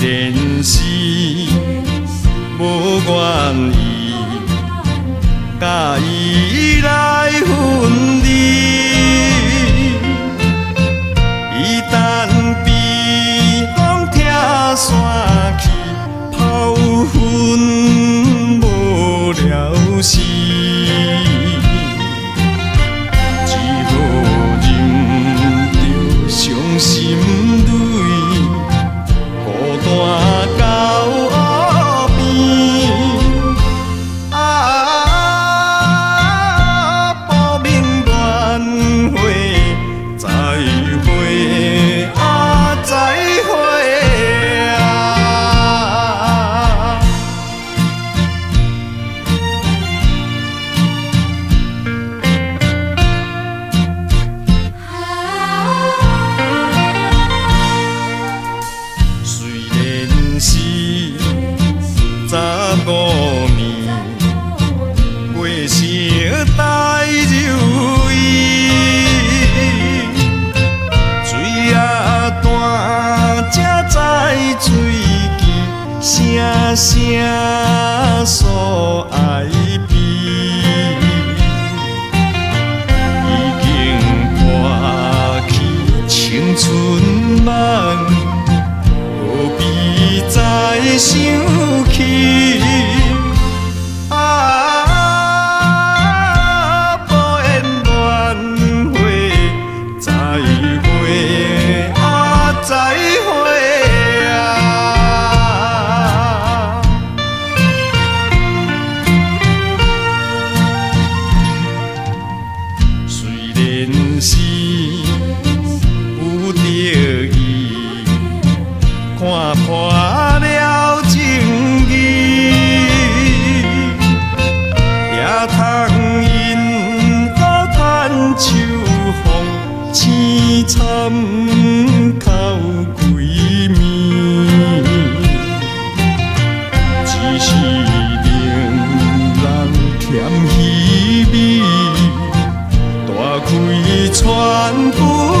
然是无愿意，甲伊来分离。一旦悲风拆散。十五年，过成待如意，水啊断，才知水机，声声诉爱悲。已经破去青春梦。何必想起？啊，无缘缘会，再会啊，再会啊！虽然是不得已。看破通因到叹秋风凄惨到鬼暝，只是令人添稀微，大开喘不。